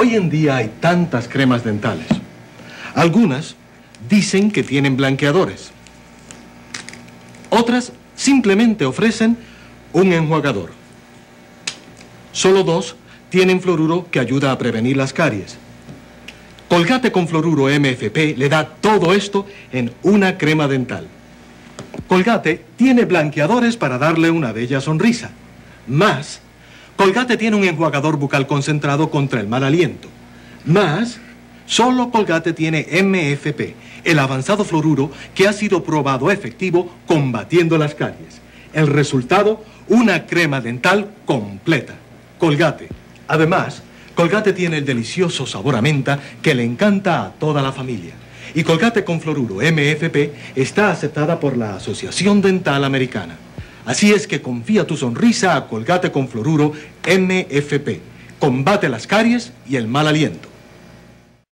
Hoy en día hay tantas cremas dentales. Algunas dicen que tienen blanqueadores. Otras simplemente ofrecen un enjuagador. Solo dos tienen fluoruro que ayuda a prevenir las caries. Colgate con fluoruro MFP le da todo esto en una crema dental. Colgate tiene blanqueadores para darle una bella sonrisa. Más, Colgate tiene un enjuagador bucal concentrado contra el mal aliento. Más, solo Colgate tiene MFP, el avanzado fluoruro que ha sido probado efectivo combatiendo las caries. El resultado, una crema dental completa. Colgate. Además, Colgate tiene el delicioso sabor a menta que le encanta a toda la familia. Y Colgate con fluoruro MFP está aceptada por la Asociación Dental Americana. Así es que confía tu sonrisa a Colgate con fluoruro MFP. Combate las caries y el mal aliento.